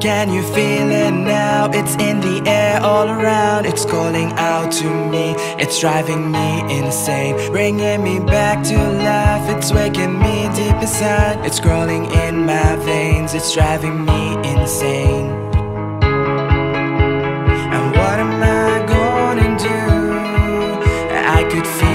Can you feel it now? It's in the air all around. It's calling out to me. It's driving me insane. Bringing me back to life. It's waking me deep inside. It's crawling in my veins. It's driving me insane. And what am I gonna do? I could feel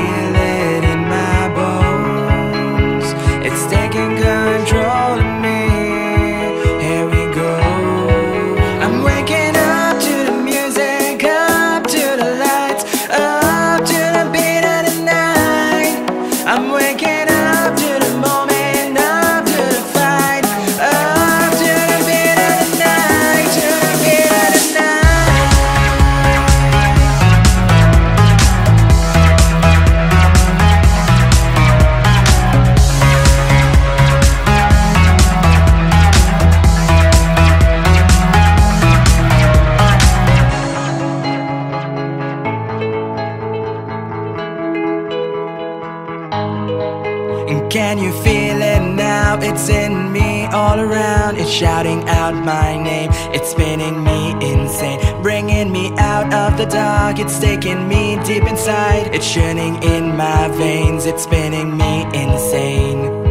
can you feel it now? It's in me all around. It's shouting out my name. It's spinning me insane. Bringing me out of the dark. It's taking me deep inside. It's churning in my veins. It's spinning me insane.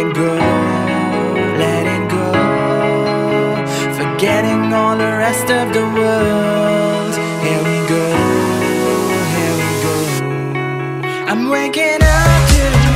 it go, let it go. Forgetting all the rest of the world. Here we go, here we go. I'm waking up to